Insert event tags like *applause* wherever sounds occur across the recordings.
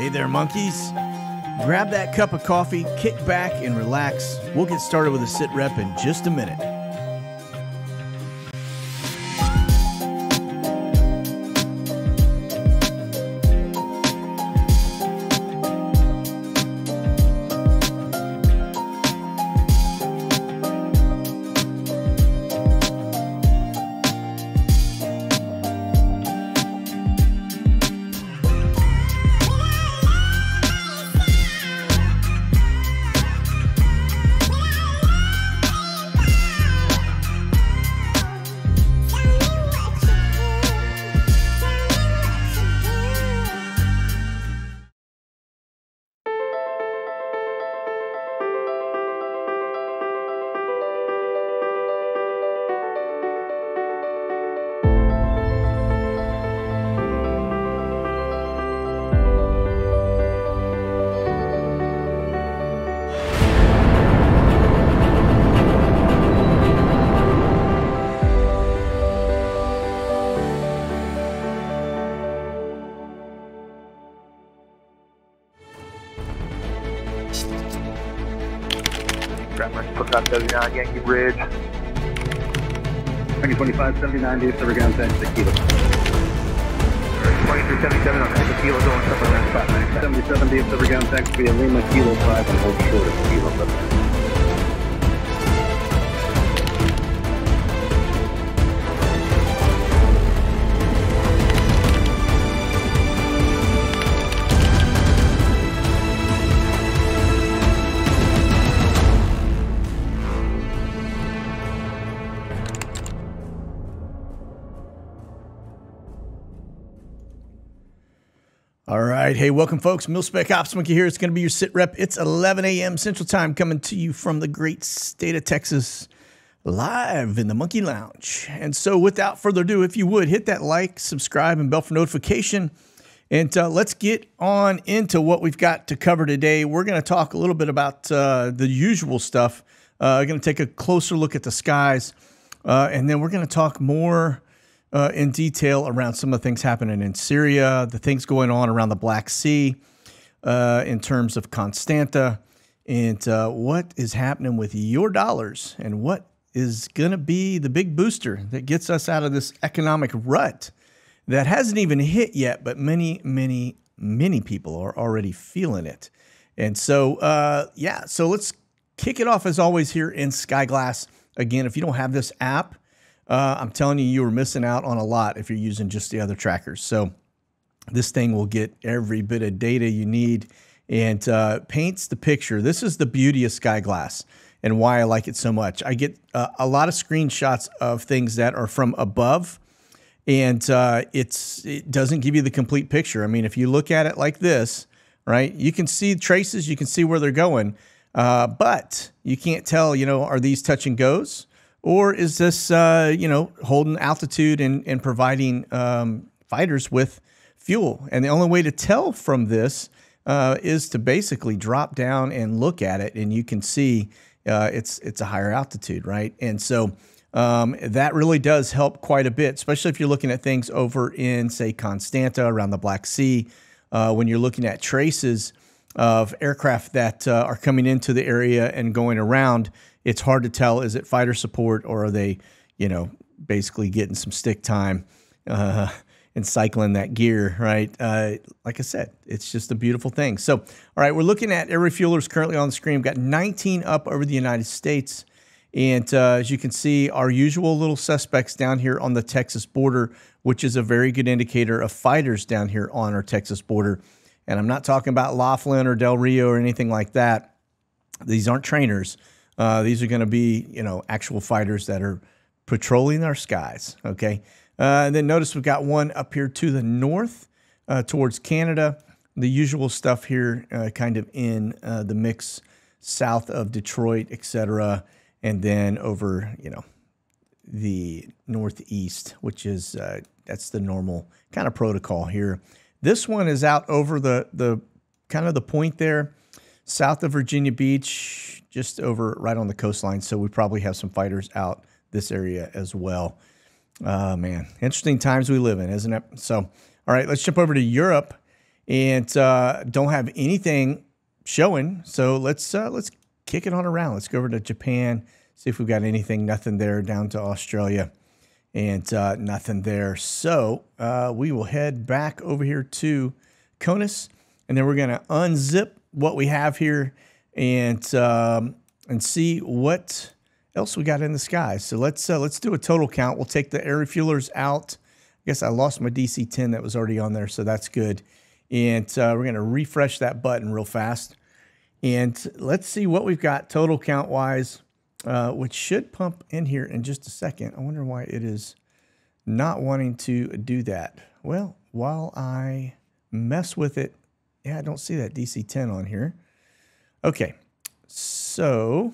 Hey there, monkeys. Grab that cup of coffee, kick back, and relax. We'll get started with a sit rep in just a minute. Tremors, Pickup 79, Yankee Bridge. 2025 79 days to Regan San Tequila. 2377 on Alpha Kilo going somewhere around 597. 77 days to Regan San via Lima Kilo 5 and hold short of Kilo 7. Right. Hey, welcome, folks. Milspec Ops Monkey here. It's going to be your sit rep. It's 11 a.m. Central Time coming to you from the great state of Texas, live in the Monkey Lounge. And so, without further ado, if you would hit that like, subscribe, and bell for notification. And uh, let's get on into what we've got to cover today. We're going to talk a little bit about uh, the usual stuff. Uh, we're going to take a closer look at the skies. Uh, and then we're going to talk more uh, in detail around some of the things happening in Syria, the things going on around the Black Sea uh, in terms of Constanta, and uh, what is happening with your dollars and what is going to be the big booster that gets us out of this economic rut that hasn't even hit yet, but many, many, many people are already feeling it. And so, uh, yeah, so let's kick it off as always here in Skyglass. Again, if you don't have this app, uh, I'm telling you, you are missing out on a lot if you're using just the other trackers. So this thing will get every bit of data you need and uh, paints the picture. This is the beauty of Skyglass and why I like it so much. I get uh, a lot of screenshots of things that are from above, and uh, it's it doesn't give you the complete picture. I mean, if you look at it like this, right, you can see traces, you can see where they're going, uh, but you can't tell. You know, are these touch and goes? Or is this, uh, you know, holding altitude and, and providing um, fighters with fuel? And the only way to tell from this uh, is to basically drop down and look at it, and you can see uh, it's it's a higher altitude, right? And so um, that really does help quite a bit, especially if you're looking at things over in, say, Constanta around the Black Sea, uh, when you're looking at traces of aircraft that uh, are coming into the area and going around it's hard to tell is it fighter support or are they, you know, basically getting some stick time uh, and cycling that gear, right? Uh, like I said, it's just a beautiful thing. So, all right, we're looking at air refuelers currently on the screen. We've got 19 up over the United States. And uh, as you can see, our usual little suspects down here on the Texas border, which is a very good indicator of fighters down here on our Texas border. And I'm not talking about Laughlin or Del Rio or anything like that. These aren't trainers. Uh, these are going to be, you know, actual fighters that are patrolling our skies. Okay. Uh, and then notice we've got one up here to the north uh, towards Canada. The usual stuff here, uh, kind of in uh, the mix south of Detroit, etc. And then over, you know, the northeast, which is uh, that's the normal kind of protocol here. This one is out over the the kind of the point there, south of Virginia Beach, just over right on the coastline. So we probably have some fighters out this area as well. Uh, man, interesting times we live in, isn't it? So, all right, let's jump over to Europe. and uh, don't have anything showing. So let's uh, let's kick it on around. Let's go over to Japan, see if we've got anything. Nothing there. Down to Australia, and uh, nothing there. So uh, we will head back over here to CONUS, and then we're going to unzip what we have here and um, and see what else we got in the sky. So let's uh, let's do a total count. We'll take the air refuelers out. I guess I lost my DC-10 that was already on there, so that's good. And uh, we're going to refresh that button real fast. And let's see what we've got total count wise, uh, which should pump in here in just a second. I wonder why it is not wanting to do that. Well, while I mess with it, yeah, I don't see that DC-10 on here. Okay, so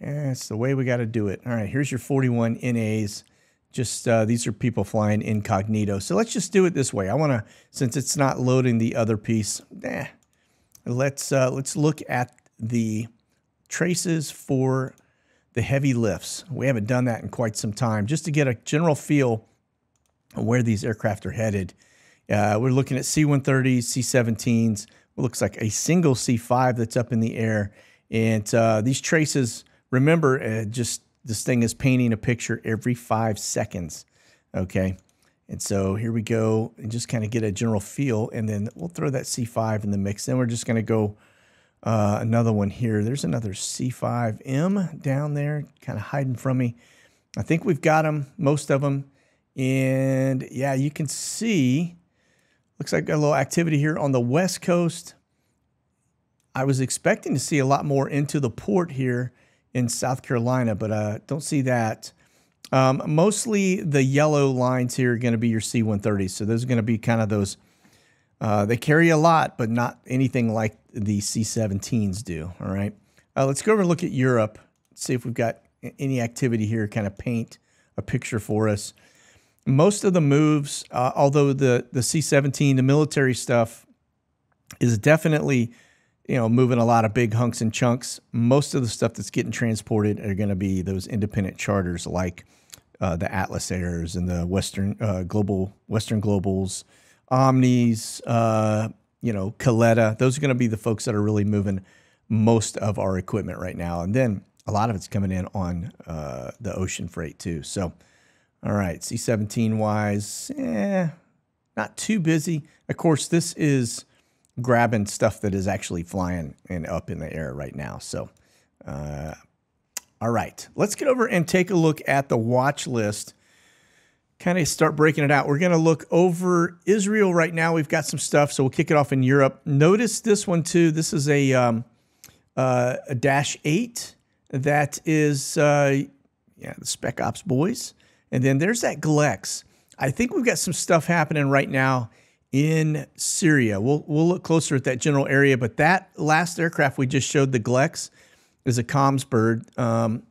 yeah, the way we got to do it. All right, here's your 41 NAs. Just uh, these are people flying incognito. So let's just do it this way. I want to, since it's not loading the other piece, eh, let's uh, let's look at the traces for the heavy lifts. We haven't done that in quite some time, just to get a general feel of where these aircraft are headed. Uh, we're looking at C-130s, C-17s. It looks like a single C-5 that's up in the air, and uh, these traces remember, uh, just this thing is painting a picture every five seconds. Okay. And so here we go and just kind of get a general feel. And then we'll throw that C5 in the mix. Then we're just going to go uh, another one here. There's another C5M down there, kind of hiding from me. I think we've got them, most of them. And yeah, you can see, looks like a little activity here on the West Coast. I was expecting to see a lot more into the port here in South Carolina, but uh, don't see that. Um, mostly the yellow lines here are going to be your C-130s. So those are going to be kind of those. Uh, they carry a lot, but not anything like the C-17s do. All right. Uh, let's go over and look at Europe. See if we've got any activity here. Kind of paint a picture for us. Most of the moves, uh, although the the C-17, the military stuff, is definitely you know, moving a lot of big hunks and chunks. Most of the stuff that's getting transported are going to be those independent charters like uh, the Atlas Airs and the Western uh, Global Western Globals, Omnis, uh, you know, Kalitta. Those are going to be the folks that are really moving most of our equipment right now. And then a lot of it's coming in on uh, the ocean freight too. So, all right, C-17 wise, eh, not too busy. Of course, this is grabbing stuff that is actually flying and up in the air right now. So, uh, all right, let's get over and take a look at the watch list. Kind of start breaking it out. We're going to look over Israel right now. We've got some stuff, so we'll kick it off in Europe. Notice this one too. This is a um, uh, a Dash Eight that is uh, yeah the Spec Ops boys, and then there's that Glex. I think we've got some stuff happening right now in Syria. We'll we'll look closer at that general area, but that last aircraft we just showed, the Glex, is a comms bird, um,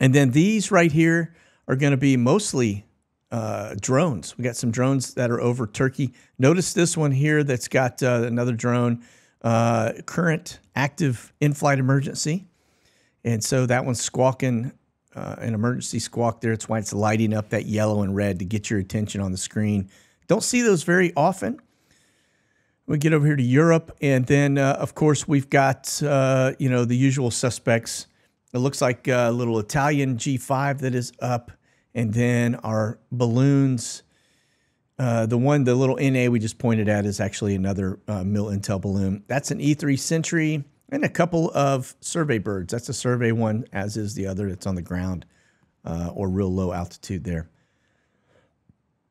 and then these right here are going to be mostly uh, drones. We got some drones that are over Turkey. Notice this one here that's got uh, another drone, uh, current active in-flight emergency, and so that one's squawking. Uh, an emergency squawk there. It's why it's lighting up that yellow and red to get your attention on the screen. Don't see those very often. We get over here to Europe, and then uh, of course we've got uh, you know the usual suspects. It looks like a little Italian G5 that is up, and then our balloons. Uh, the one, the little NA we just pointed at, is actually another uh, Mil Intel balloon. That's an E3 Sentry and a couple of survey birds. That's a survey one, as is the other that's on the ground uh, or real low altitude there.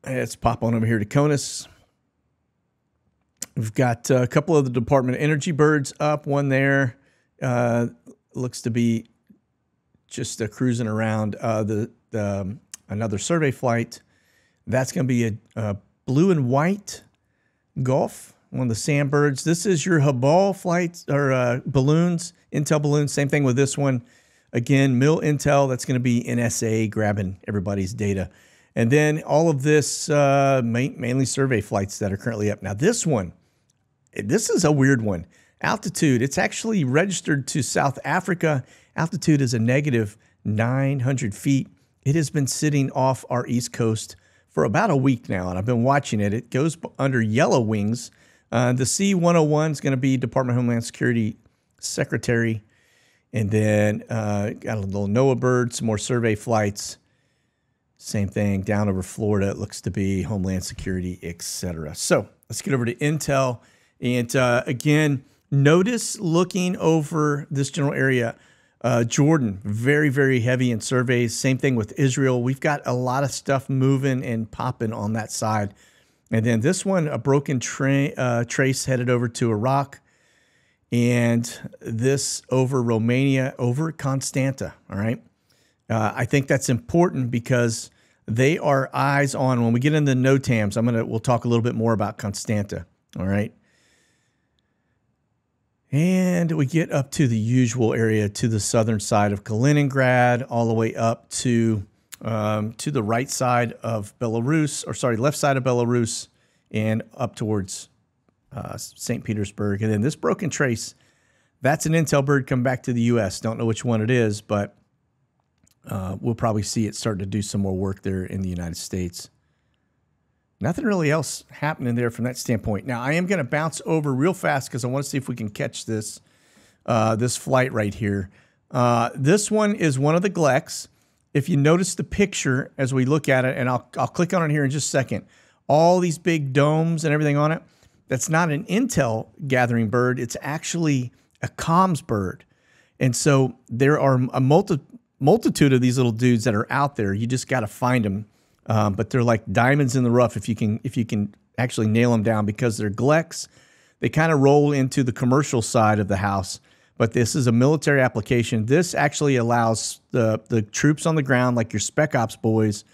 Let's pop on over here to CONUS. We've got uh, a couple of the Department of Energy birds up. One there uh, looks to be just uh, cruising around. Uh, the, the um, another survey flight. That's going to be a, a, blue and white Gulf. One of the sandbirds. This is your Habal flights or uh, balloons, Intel balloons. Same thing with this one. Again, Mill Intel. That's going to be NSA grabbing everybody's data. And then all of this, uh, mainly survey flights that are currently up. Now, this one, this is a weird one. Altitude, it's actually registered to South Africa. Altitude is a negative 900 feet. It has been sitting off our East Coast for about a week now, and I've been watching it. It goes under yellow wings, Uh, the C 101 is going to be Department of Homeland Security Secretary. And then uh, got a little NOAA bird, some more survey flights. Same thing down over Florida. It looks to be Homeland Security, etc. So let's get over to Intel. And uh, again, notice looking over this general area, uh, Jordan, very, very heavy in surveys. Same thing with Israel. We've got a lot of stuff moving and popping on that side. And then this one, a broken tra- uh, trace headed over to Iraq. And this over Romania, over Constanta. All right. Uh, I think that's important because they are eyes on when we get into NOTAMs. I'm gonna we'll talk a little bit more about Constanta. All right. And we get up to the usual area to the southern side of Kaliningrad, all the way up to um, to the right side of Belarus, or sorry, left side of Belarus, and up towards uh, St. Petersburg. And then this broken trace, that's an Intel bird coming back to the U.S. Don't know which one it is, but uh, we'll probably see it start to do some more work there in the United States. Nothing really else happening there from that standpoint. Now I am going to bounce over real fast because I want to see if we can catch this uh, this flight right here. Uh, this one is one of the Glex. If you notice the picture as we look at it, and I'll I'll click on it here in just a second. All these big domes and everything on it. That's not an Intel gathering bird. It's actually a comms bird. And so there are a multi, multitude of these little dudes that are out there. You just got to find them um, but they're like diamonds in the rough if you can if you can actually nail them down because they're Glex. They kind of roll into the commercial side of the house, but this is a military application. This actually allows the the troops on the ground, like your Spec Ops boys,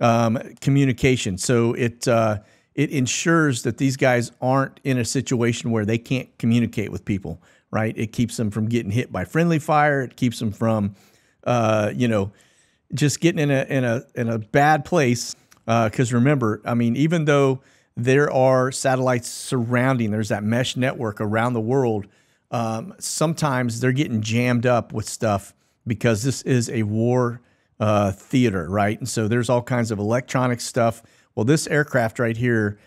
um, communication. So it uh, it ensures that these guys aren't in a situation where they can't communicate with people. Right? It keeps them from getting hit by friendly fire. It keeps them from, uh, you know, just getting in a in a in a bad place. Because uh, remember, I mean, even though there are satellites surrounding, there's that mesh network around the world. Um, sometimes they're getting jammed up with stuff because this is a war uh, theater, right? And so there's all kinds of electronic stuff. Well, this aircraft right here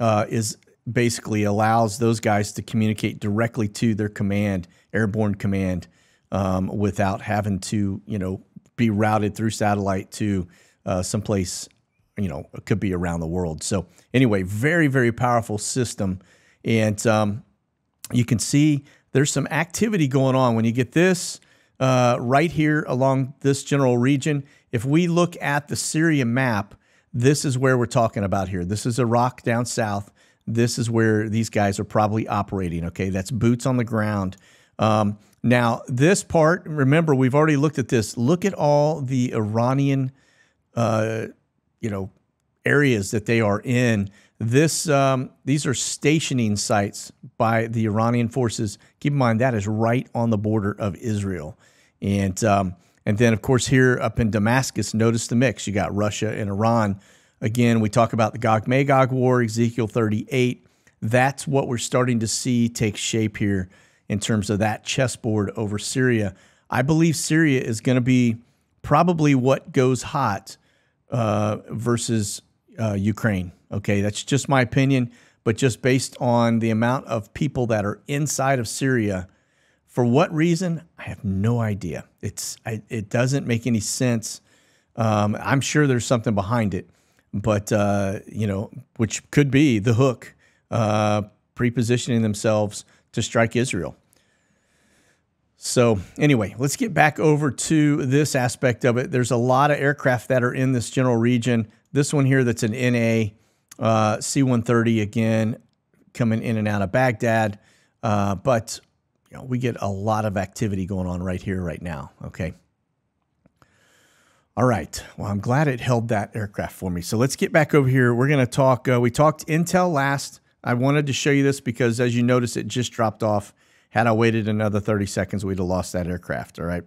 uh, is basically allows those guys to communicate directly to their command, airborne command, um, without having to, you know, be routed through satellite to uh, someplace, you know, it could be around the world. So anyway, very very powerful system, and um, you can see there's some activity going on when you get this uh, right here along this general region. If we look at the Syria map, this is where we're talking about here. This is Iraq down south. This is where these guys are probably operating. Okay, that's boots on the ground. Um, now, this part, remember, we've already looked at this. Look at all the Iranian, uh, you know, areas that they are in. This, um, these are stationing sites by the Iranian forces. Keep in mind that is right on the border of Israel, and um, and then of course here up in Damascus, notice the mix. You got Russia and Iran. Again, we talk about the Gog Magog war, Ezekiel 38. That's what we're starting to see take shape here in terms of that chessboard over Syria. I believe Syria is going to be probably what goes hot uh, versus uh, Ukraine. Okay, that's just my opinion, but just based on the amount of people that are inside of Syria, for what reason, I have no idea. It's I, it doesn't make any sense. Um, I'm sure there's something behind it, but uh, you know, which could be the hook, uh, prepositioning themselves to strike Israel. So, anyway, let's get back over to this aspect of it. There's a lot of aircraft that are in this general region. This one here, that's an NA uh, C 130, again, coming in and out of Baghdad. Uh, but you know, we get a lot of activity going on right here, right now. Okay. All right. Well, I'm glad it held that aircraft for me. So let's get back over here. We're going to talk. Uh, we talked Intel last. I wanted to show you this because, as you notice, it just dropped off. Had I waited another 30 seconds, we'd have lost that aircraft, all right?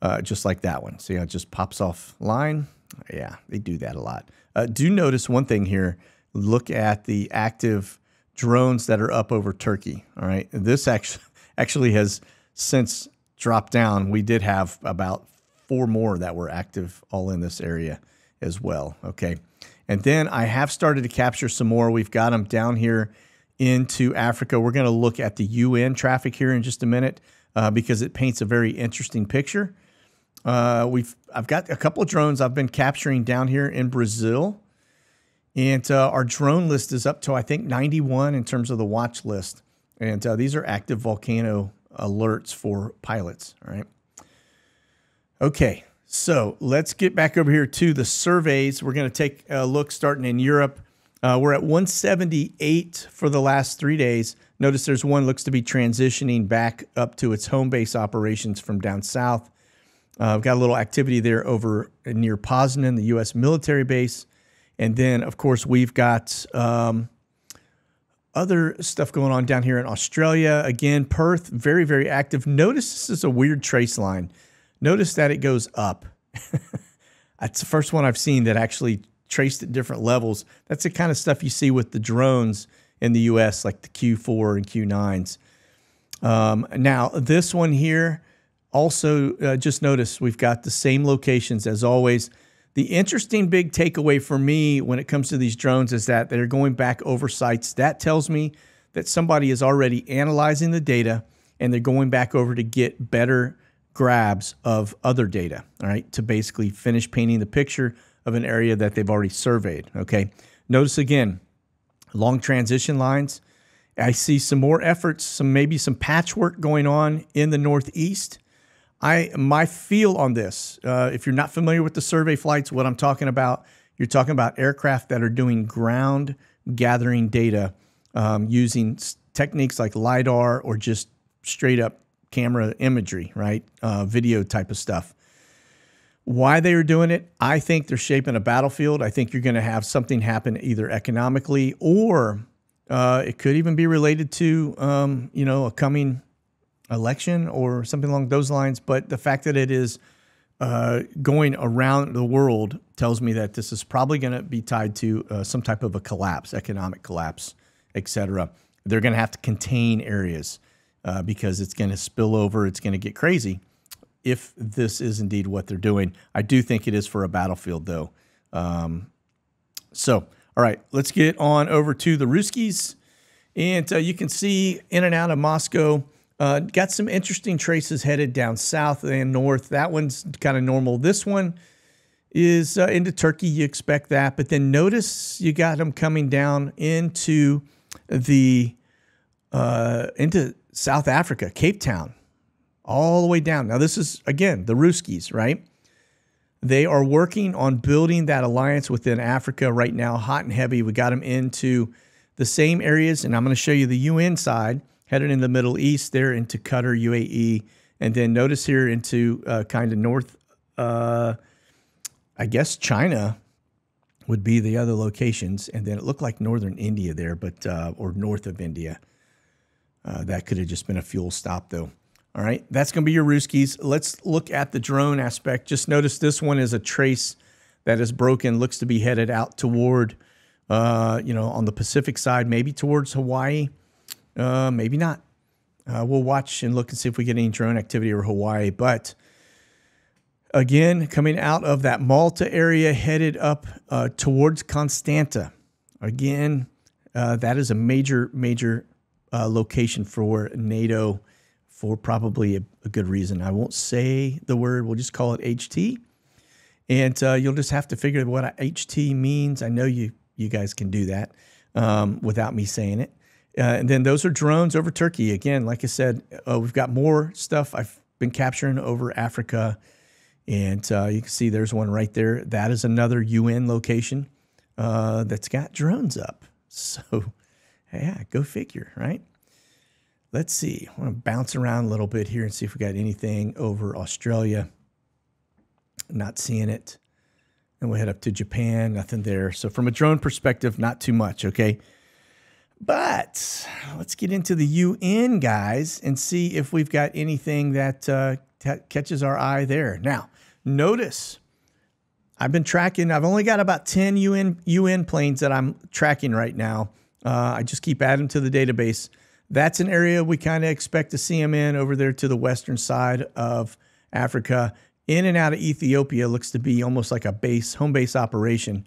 Uh, just like that one. See how it just pops off line? Yeah, they do that a lot. Uh, do notice one thing here. Look at the active drones that are up over Turkey, all right? This actually, *laughs* actually has since dropped down. We did have about four more that were active all in this area as well, okay? And then I have started to capture some more. We've got them down here into Africa. We're going to look at the UN traffic here in just a minute uh, because it paints a very interesting picture. Uh, we've I've got a couple of drones I've been capturing down here in Brazil, and uh, our drone list is up to I think 91 in terms of the watch list, and uh, these are active volcano alerts for pilots. All right. Okay, so let's get back over here to the surveys. We're going to take a look starting in Europe. Uh, we're at 178 for the last three days. Notice there's one looks to be transitioning back up to its home base operations from down south. Uh, got a little activity there over near Poznan, the U.S. military base. And then, of course, we've got um, other stuff going on down here in Australia. Again, Perth, very, very active. Notice this is a weird trace line. Notice that it goes up. *laughs* That's the first one I've seen that actually traced at different levels. That's the kind of stuff you see with the drones in the US, like the Q4 and Q9s. Um, now, this one here, also uh, just notice we've got the same locations as always. The interesting big takeaway for me when it comes to these drones is that they're going back over sites. That tells me that somebody is already analyzing the data and they're going back over to get better grabs of other data, all right, to basically finish painting the picture of an area that they've already surveyed. Okay. Notice again, long transition lines. I see some more efforts, some maybe some patchwork going on in the Northeast. I my feel on this, uh, if you're not familiar with the survey flights, what I'm talking about, you're talking about aircraft that are doing ground gathering data um, using techniques like lidar or just straight up camera imagery, right? Uh, video type of stuff. Why they are doing it, I think they're shaping a battlefield. I think you're going to have something happen either economically or uh, it could even be related to, um, you know, a coming election or something along those lines. But the fact that it is uh, going around the world tells me that this is probably going to be tied to uh, some type of a collapse, economic collapse, et cetera. They're going to have to contain areas uh, because it's going to spill over. It's going to get crazy if this is indeed what they're doing. I do think it is for a battlefield, though. Um, so, all right, let's get on over to the Ruskies. And uh, you can see in and out of Moscow, uh, got some interesting traces headed down south and north. That one's kind of normal. This one is uh, into Turkey. You expect that. But then notice you got them coming down into the uh, into South Africa, Cape Town all the way down. Now, this is, again, the Ruskies, right? They are working on building that alliance within Africa right now, hot and heavy. We got them into the same areas, and I'm going to show you the UN side, headed in the Middle East, there into Qatar, UAE, and then notice here into uh, kind of north, uh, I guess China would be the other locations, and then it looked like northern India there, but uh, or north of India. Uh, that could have just been a fuel stop, though. All right, that's going to be your Ruskies. Let's look at the drone aspect. Just notice this one is a trace that is broken, looks to be headed out toward, uh, you know, on the Pacific side, maybe towards Hawaii, uh, maybe not. Uh, we'll watch and look and see if we get any drone activity over Hawaii. But again, coming out of that Malta area, headed up uh, towards Constanta. Again, uh, that is a major, major uh, location for NATO for probably a, a, good reason. I won't say the word, we'll just call it HT. And uh, you'll just have to figure what HT means. I know you, you guys can do that um, without me saying it. Uh, and then those are drones over Turkey. Again, like I said, uh, we've got more stuff I've been capturing over Africa. And uh, you can see there's one right there. That is another UN location uh, that's got drones up. *laughs* So, yeah, go figure, right? Let's see. I want to bounce around a little bit here and see if we got anything over Australia. Not seeing it. And we'll head up to Japan. Nothing there. So from a drone perspective, not too much, okay? But let's get into the UN guys and see if we've got anything that uh, catches our eye there. Now, notice I've been tracking. I've only got about 10 UN, UN planes that I'm tracking right now. Uh, I just keep adding to the database that's an area we kind of expect to see them in over there to the western side of Africa. In and out of Ethiopia looks to be almost like a base, home base operation.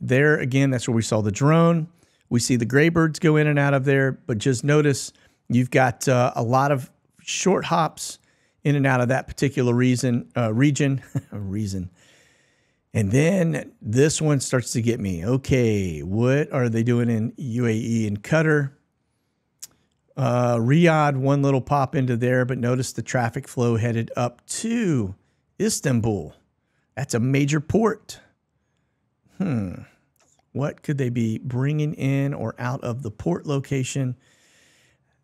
There again, that's where we saw the drone. We see the graybirds go in and out of there, but just notice you've got uh, a lot of short hops in and out of that particular reason uh, region *laughs* reason. And then this one starts to get me. Okay, what are they doing in UAE and Qatar? Uh, Riyadh, one little pop into there, but notice the traffic flow headed up to Istanbul. That's a major port. Hmm. What could they be bringing in or out of the port location?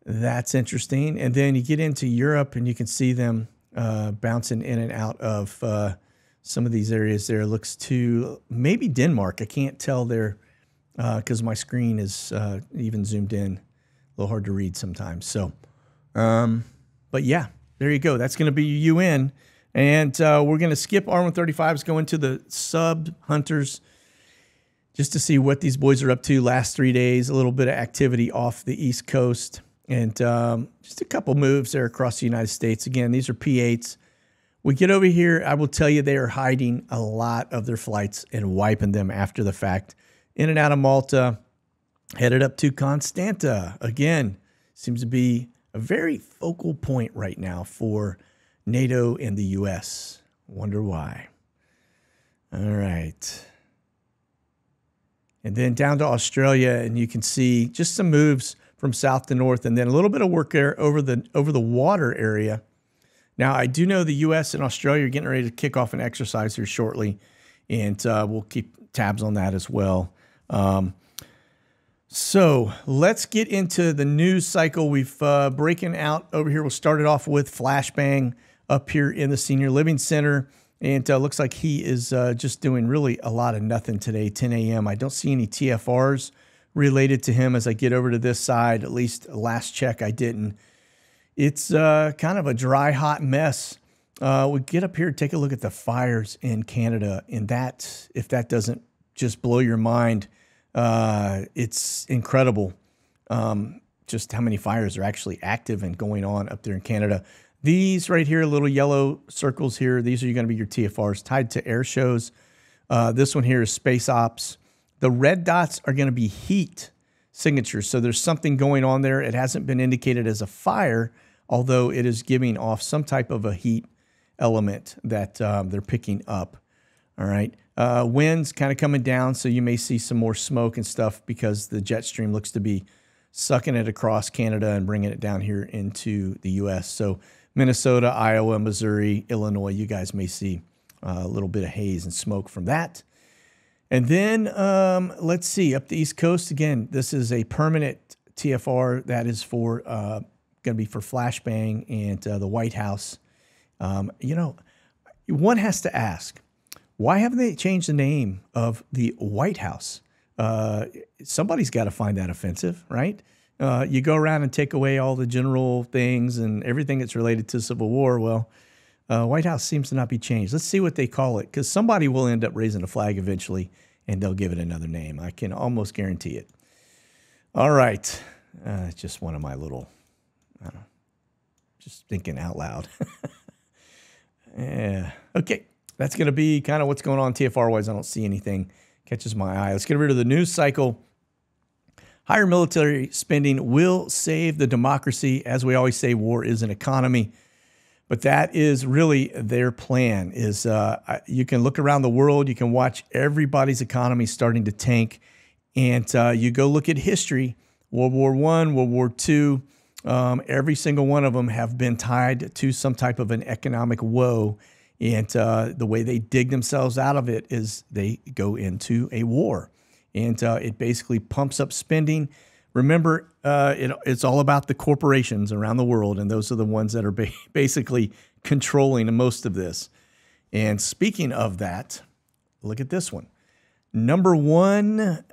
That's interesting. And then you get into Europe and you can see them uh, bouncing in and out of uh, some of these areas there. Looks to maybe Denmark. I can't tell there because uh, my screen is uh, even zoomed in. A little hard to read sometimes. So, um, but yeah, there you go. That's going to be UN. And uh, we're going to skip R135s, go into the sub hunters just to see what these boys are up to last three days. A little bit of activity off the East Coast and um, just a couple moves there across the United States. Again, these are P8s. We get over here, I will tell you they are hiding a lot of their flights and wiping them after the fact. In and out of Malta, headed up to Constanta. Again, seems to be a very focal point right now for NATO and the US. Wonder why. All right. And then down to Australia, and you can see just some moves from south to north, and then a little bit of work there over the over the water area. Now, I do know the U.S. and Australia are getting ready to kick off an exercise here shortly, and uh, we'll keep tabs on that as well. Um, so let's get into the news cycle. We've uh, breaking out over here. We'll start it off with Flashbang up here in the Senior Living Center. And uh, looks like he is uh, just doing really a lot of nothing today, 10 a.m. I don't see any TFRs related to him as I get over to this side. At least last check, I didn't. It's uh, kind of a dry, hot mess. Uh, we get up here, take a look at the fires in Canada, and that, if that doesn't just blow your mind, uh, it's incredible. Um, just how many fires are actually active and going on up there in Canada. These right here, little yellow circles here, these are going to be your TFRs tied to air shows. Uh, this one here is space ops. The red dots are going to be heat signatures. So there's something going on there. It hasn't been indicated as a fire, although it is giving off some type of a heat element that um, they're picking up. All right. Uh, winds kind of coming down, so you may see some more smoke and stuff because the jet stream looks to be sucking it across Canada and bringing it down here into the U.S. So Minnesota, Iowa, Missouri, Illinois, you guys may see uh, a little bit of haze and smoke from that. And then um, let's see, up the East Coast again, this is a permanent TFR that is for uh, going to be for Flashbang and uh, the White House. Um, you know, one has to ask, why haven't they changed the name of the White House? Uh, somebody's got to find that offensive, right? Uh, you go around and take away all the general things and everything that's related to Civil War. Well, uh, White House seems to not be changed. Let's see what they call it, because somebody will end up raising a flag eventually, and they'll give it another name. I can almost guarantee it. All right, uh, just one of my little, I don't know, just thinking out loud. *laughs* yeah. Okay, that's going to be kind of what's going on TFR wise. I don't see anything catches my eye. Let's get rid of the news cycle. Higher military spending will save the democracy. As we always say, war is an economy. But that is really their plan. Is uh, you can look around the world, you can watch everybody's economy starting to tank, and uh, you go look at history. World War One, World War Two, um, every single one of them have been tied to some type of an economic woe, and uh, the way they dig themselves out of it is they go into a war and uh, it basically pumps up spending. Remember, uh, it, it's all about the corporations around the world, and those are the ones that are ba- *laughs* basically controlling most of this. And speaking of that, look at this one. Number one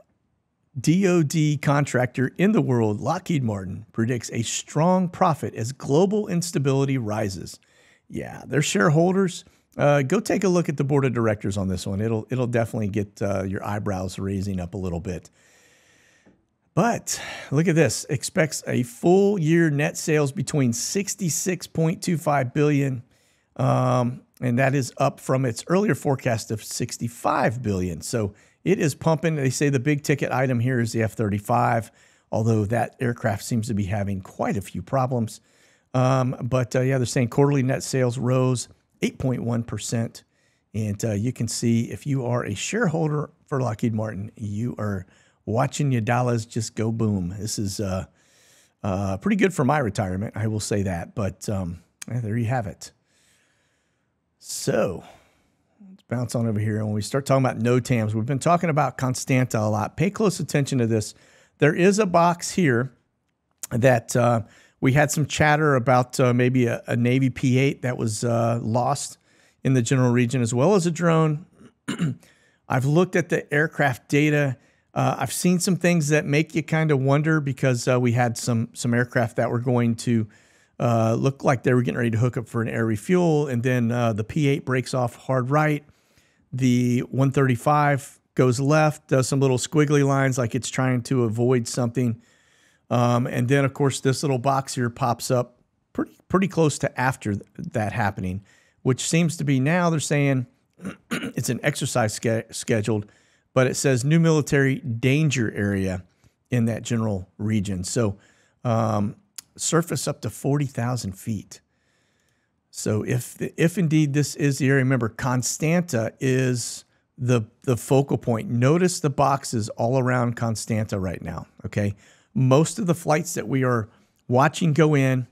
DoD contractor in the world, Lockheed Martin, predicts a strong profit as global instability rises. Yeah, their shareholders uh, go take a look at the board of directors on this one. It'll it'll definitely get uh, your eyebrows raising up a little bit. But look at this. Expects a full year net sales between 66.25 billion, um, and that is up from its earlier forecast of 65 billion. So it is pumping. They say the big ticket item here is the F 35, although that aircraft seems to be having quite a few problems. Um, but uh, yeah, they're saying quarterly net sales rose 8.1%. And uh, you can see if you are a shareholder for Lockheed Martin, you are watching your dollars just go boom. This is uh, uh, pretty good for my retirement, I will say that. But um, yeah, there you have it. So let's bounce on over here. And when we start talking about NOTAMs, we've been talking about Constanta a lot. Pay close attention to this. There is a box here that uh, we had some chatter about uh, maybe a, a, Navy P 8 that was uh, lost in the general region, as well as a drone. *clears throat* I've looked at the aircraft data. Uh, I've seen some things that make you kind of wonder because uh, we had some some aircraft that were going to uh, look like they were getting ready to hook up for an air refuel, and then uh, the P8 breaks off hard right. The 135 goes left, does some little squiggly lines like it's trying to avoid something, um, and then of course this little box here pops up pretty pretty close to after that happening which seems to be now they're saying *clears throat* it's an exercise ske- scheduled, but it says new military danger area in that general region. So um, surface up to 40,000 feet. So if if indeed this is the area, remember Constanta is the the focal point. Notice the boxes all around Constanta right now. Okay, most of the flights that we are watching go in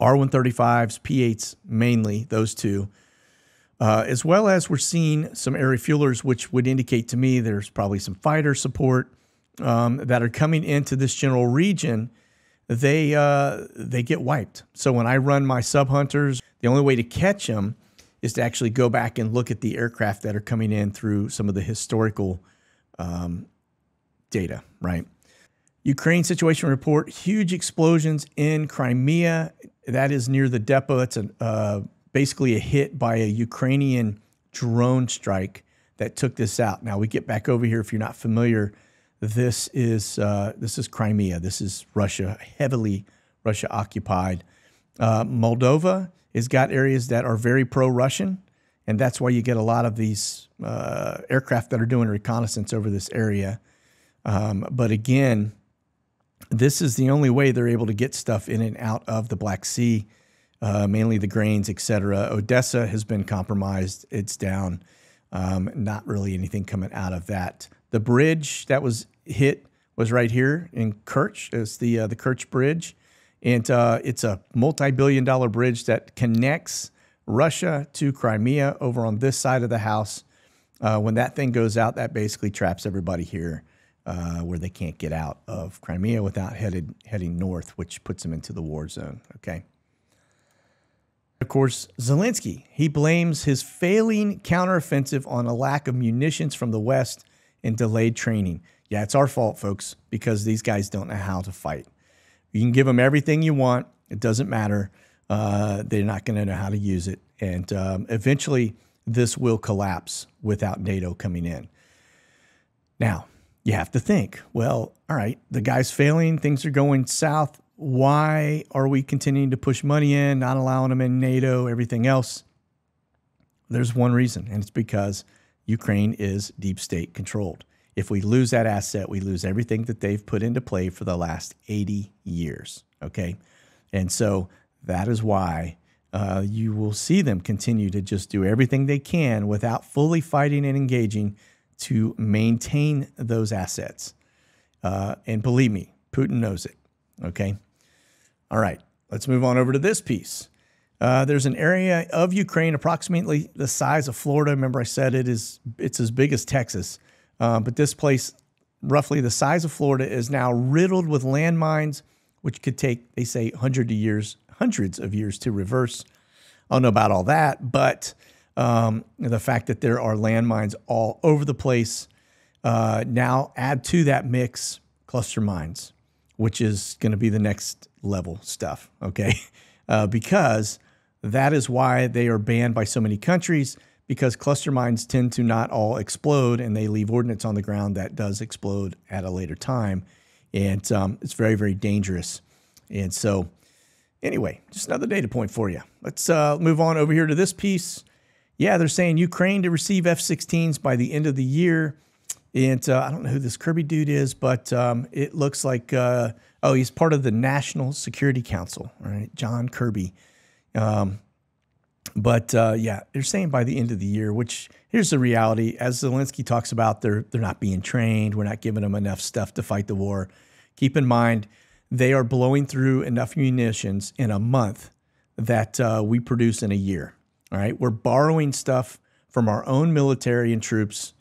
R135s, P8s mainly, those two. Uh, as well as we're seeing some air refuelers, which would indicate to me there's probably some fighter support um, that are coming into this general region. They uh, they get wiped. So when I run my sub hunters, the only way to catch them is to actually go back and look at the aircraft that are coming in through some of the historical um, data, right? Ukraine situation report: huge explosions in Crimea that is near the depot. That's a, uh, basically a hit by a Ukrainian drone strike that took this out. Now we get back over here. If you're not familiar, this is uh, this is Crimea. This is Russia, heavily Russia occupied. Uh, Moldova has got areas that are very pro-Russian, and that's why you get a lot of these uh, aircraft that are doing reconnaissance over this area. Um, but again, this is the only way they're able to get stuff in and out of the Black Sea, uh, mainly the grains, etc. Odessa has been compromised; it's down. Um, not really anything coming out of that. The bridge that was hit was right here in Kerch. It's the uh, the Kerch Bridge, and uh, it's a multi-billion-dollar bridge that connects Russia to Crimea over on this side of the house. Uh, when that thing goes out, that basically traps everybody here uh, where they can't get out of Crimea without headed heading north, which puts them into the war zone. Okay. Of course, Zelensky he blames his failing counteroffensive on a lack of munitions from the West and delayed training. Yeah, it's our fault, folks, because these guys don't know how to fight. You can give them everything you want; it doesn't matter. Uh, they're not going to know how to use it, and um, eventually, this will collapse without NATO coming in. Now, you have to think, well, all right, the guy's failing, things are going south. Why are we continuing to push money in, not allowing them in NATO, everything else? There's one reason, and it's because Ukraine is deep state controlled. If we lose that asset, we lose everything that they've put into play for the last 80 years. Okay. And so that is why uh, you will see them continue to just do everything they can without fully fighting and engaging to maintain those assets. Uh, and believe me, Putin knows it. Okay. All right. Let's move on over to this piece. Uh, there's an area of Ukraine approximately the size of Florida. Remember, I said it is it's as big as Texas, uh, but this place, roughly the size of Florida, is now riddled with landmines, which could take they say hundreds of years, hundreds of years to reverse. I don't know about all that, but um, the fact that there are landmines all over the place. Uh, now add to that mix cluster mines, which is going to be the next level stuff, okay? *laughs* Uh, because that is why they are banned by so many countries because cluster mines tend to not all explode and they leave ordnance on the ground that does explode at a later time. And um, it's very, very dangerous. And so, anyway, just another data point for you. Let's uh, move on over here to this piece. Yeah, they're saying Ukraine to receive F 16s by the end of the year. And uh, I don't know who this Kirby dude is, but um, it looks like, uh, oh, he's part of the National Security Council, right? John Kirby. Um, but uh, yeah, they're saying by the end of the year, which here's the reality. As Zelensky talks about, they're, they're not being trained. We're not giving them enough stuff to fight the war. Keep in mind, they are blowing through enough munitions in a month that uh, we produce in a year. All right. We're borrowing stuff from our own military and troops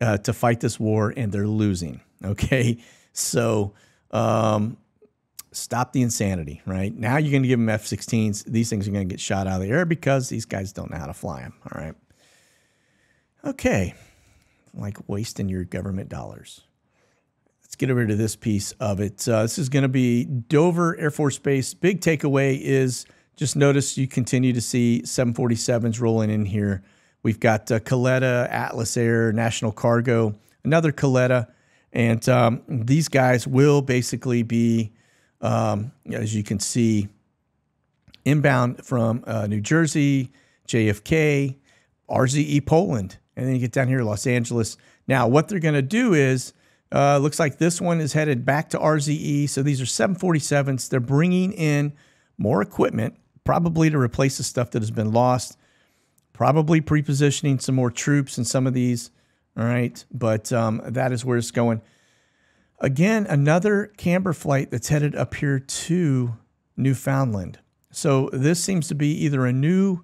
uh, to fight this war, and they're losing. *laughs* Okay. So um, stop the insanity, right? Now you're going to give them F 16s. These things are going to get shot out of the air because these guys don't know how to fly them. All right. Okay. Like wasting your government dollars. Let's get over to this piece of it. Uh, this is going to be Dover Air Force Base. Big takeaway is just notice you continue to see 747s rolling in here. We've got uh, Kalitta, Atlas Air, National Cargo, another Kalitta. And um, these guys will basically be, um, as you can see, inbound from uh, New Jersey, JFK, RZE Poland. And then you get down here, to Los Angeles. Now, what they're going to do is, uh, looks like this one is headed back to RZE. So these are 747s. They're bringing in more equipment, probably to replace the stuff that has been lost probably pre-positioning some more troops in some of these. All right, but um, that is where it's going. Again, another camber flight that's headed up here to Newfoundland. So this seems to be either a new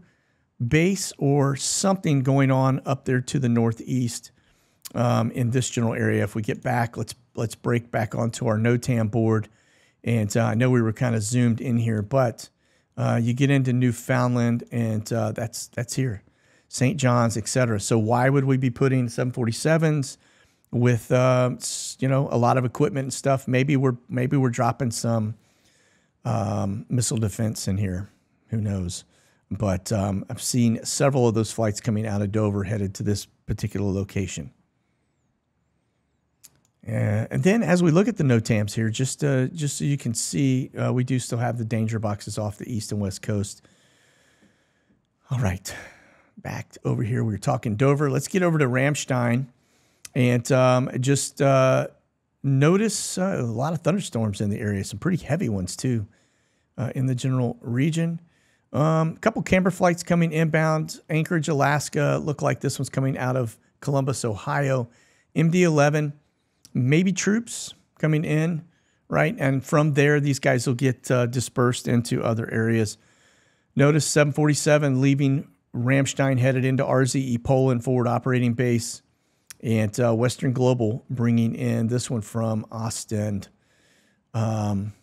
base or something going on up there to the northeast um, in this general area. If we get back, let's let's break back onto our NOTAM board. And uh, I know we were kind of zoomed in here, but uh, you get into Newfoundland, and uh, that's that's here, St. John's, etc. So why would we be putting 747s with uh, you know a lot of equipment and stuff? Maybe we're maybe we're dropping some um, missile defense in here. Who knows? But um, I've seen several of those flights coming out of Dover headed to this particular location. And then as we look at the NOTAMs here, just uh, just so you can see, uh, we do still have the danger boxes off the east and west coast. All right, back over here. We were talking Dover. Let's get over to Ramstein and um, just uh, notice uh, a lot of thunderstorms in the area, some pretty heavy ones too uh, in the general region. Um, a couple camber flights coming inbound. Anchorage, Alaska. Look like this one's coming out of Columbus, Ohio. MD 11 maybe troops coming in, right? And from there, these guys will get uh, dispersed into other areas. Notice 747 leaving Ramstein headed into RZE Poland forward operating base, and uh, Western Global bringing in this one from Ostend. Um,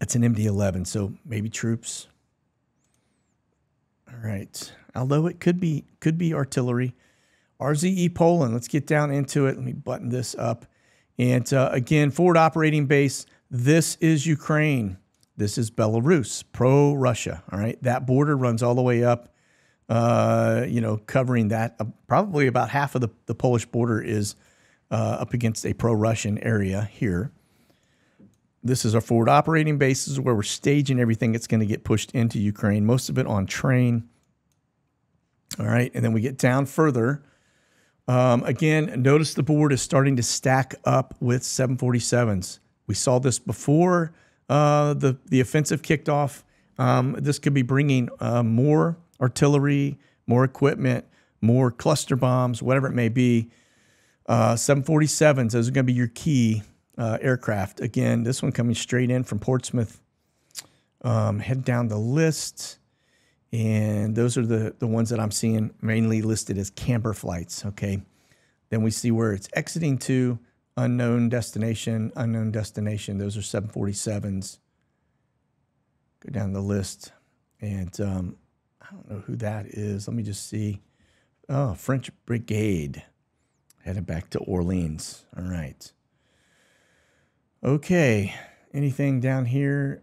it's an MD-11, so maybe troops. All right, although it could be could be artillery. RZE Poland. Let's get down into it. Let me button this up. And uh, again, forward operating base. This is Ukraine. This is Belarus, pro Russia. All right. That border runs all the way up, uh, you know, covering that. Uh, probably about half of the, the Polish border is uh, up against a pro Russian area here. This is our forward operating base. This is where we're staging everything that's going to get pushed into Ukraine, most of it on train. All right. And then we get down further um, again, notice the board is starting to stack up with 747s. We saw this before uh, the, the offensive kicked off. Um, this could be bringing uh, more artillery, more equipment, more cluster bombs, whatever it may be. Uh, 747s, those are going to be your key uh, aircraft. Again, this one coming straight in from Portsmouth. Um, head down the list. And those are the, the ones that I'm seeing mainly listed as camber flights. Okay. Then we see where it's exiting to unknown destination, unknown destination. Those are 747s. Go down the list. And um, I don't know who that is. Let me just see. Oh, French Brigade headed back to Orleans. All right. Okay. Anything down here?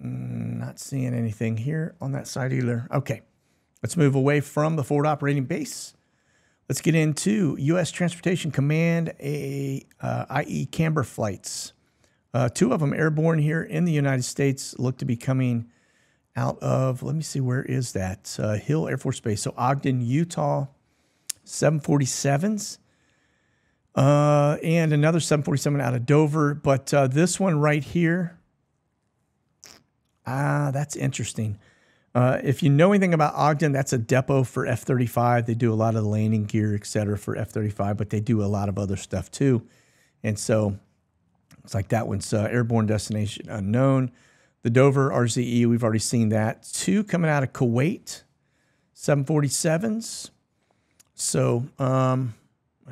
Not seeing anything here on that side either. Okay, let's move away from the forward operating base. Let's get into U.S. Transportation Command, a, uh, i.e., Camber flights. Uh, two of them airborne here in the United States look to be coming out of, let me see, where is that? Uh, Hill Air Force Base. So Ogden, Utah, 747s. Uh, and another 747 out of Dover. But uh, this one right here, ah, that's interesting. Uh, if you know anything about Ogden, that's a depot for F 35. They do a lot of landing gear, et cetera, for F 35, but they do a lot of other stuff too. And so it's like that one's uh, airborne destination unknown. The Dover RZE, we've already seen that. Two coming out of Kuwait, 747s. So um,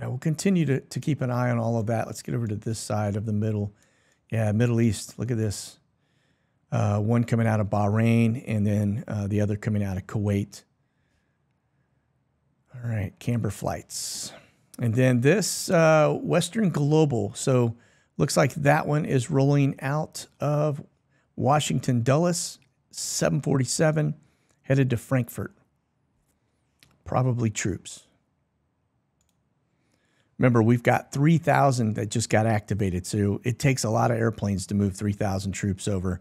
we'll continue to, to keep an eye on all of that. Let's get over to this side of the middle. Yeah, Middle East. Look at this. Uh, one coming out of Bahrain and then uh, the other coming out of Kuwait. All right, Camber flights. And then this uh, Western Global. So looks like that one is rolling out of Washington Dulles, 747, headed to Frankfurt. Probably troops. Remember, we've got 3,000 that just got activated. So it takes a lot of airplanes to move 3,000 troops over.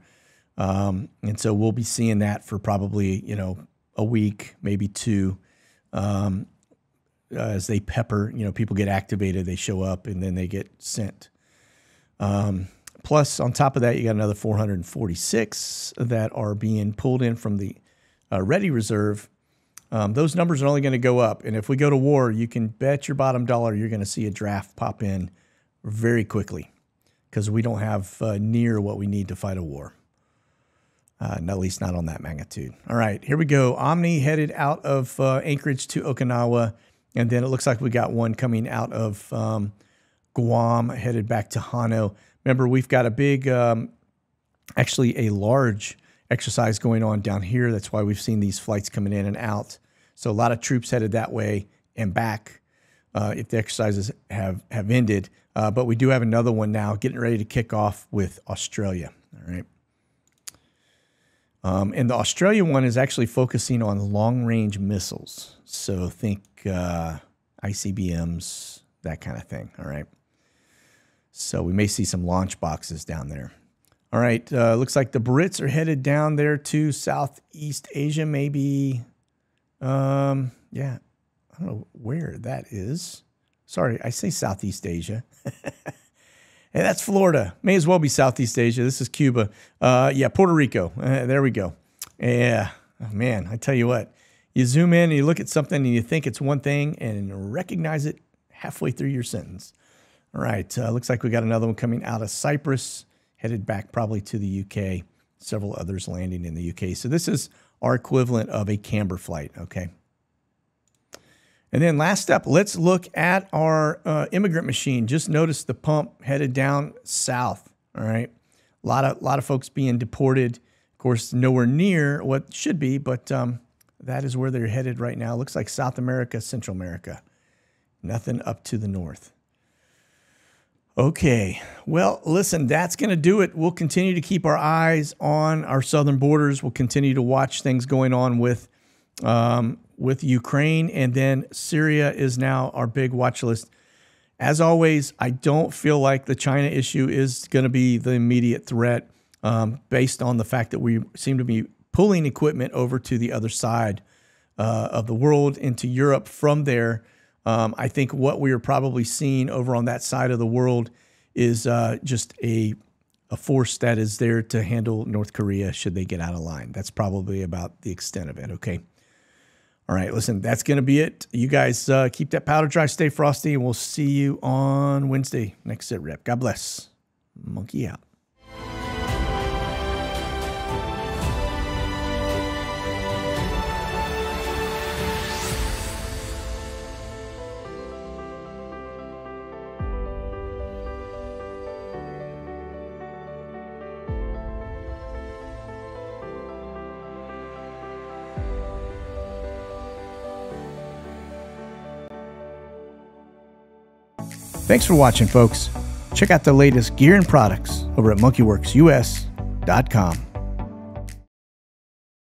Um, and so we'll be seeing that for probably, you know, a week, maybe two. Um, as they pepper, you know, people get activated, they show up, and then they get sent. Um, plus, on top of that, you got another 446 that are being pulled in from the uh, ready reserve. Um, those numbers are only going to go up. And if we go to war, you can bet your bottom dollar you're going to see a draft pop in very quickly because we don't have uh, near what we need to fight a war. Uh, at least not on that magnitude. All right, here we go. Omni headed out of uh, Anchorage to Okinawa. And then it looks like we got one coming out of um, Guam headed back to Hano. Remember, we've got a big, um, actually, a large exercise going on down here. That's why we've seen these flights coming in and out. So a lot of troops headed that way and back uh, if the exercises have, have ended. Uh, but we do have another one now getting ready to kick off with Australia. All right. Um, and the Australia one is actually focusing on long range missiles. So think uh, ICBMs, that kind of thing. All right. So we may see some launch boxes down there. All right. Uh, looks like the Brits are headed down there to Southeast Asia, maybe. Um, yeah. I don't know where that is. Sorry, I say Southeast Asia. *laughs* Hey, that's Florida. May as well be Southeast Asia. This is Cuba. Uh, yeah, Puerto Rico. Uh, there we go. Yeah, oh, man, I tell you what, you zoom in and you look at something and you think it's one thing and recognize it halfway through your sentence. All right, uh, looks like we got another one coming out of Cyprus, headed back probably to the UK. Several others landing in the UK. So this is our equivalent of a camber flight. Okay. And then last up, let's look at our uh, immigrant machine. Just notice the pump headed down south. All right, a lot of lot of folks being deported. Of course, nowhere near what should be, but um, that is where they're headed right now. Looks like South America, Central America. Nothing up to the north. Okay, well, listen, that's going to do it. We'll continue to keep our eyes on our southern borders. We'll continue to watch things going on with um, with Ukraine, and then Syria is now our big watch list. As always, I don't feel like the China issue is going to be the immediate threat um, based on the fact that we seem to be pulling equipment over to the other side uh, of the world into Europe from there. Um, I think what we are probably seeing over on that side of the world is uh, just a a force that is there to handle North Korea should they get out of line. That's probably about the extent of it. Okay. All right, listen, that's going to be it. You guys uh, keep that powder dry, stay frosty, and we'll see you on Wednesday next sit rep. God bless. Monkey out. Thanks for watching, folks. Check out the latest gear and products over at monkeywerxus.com.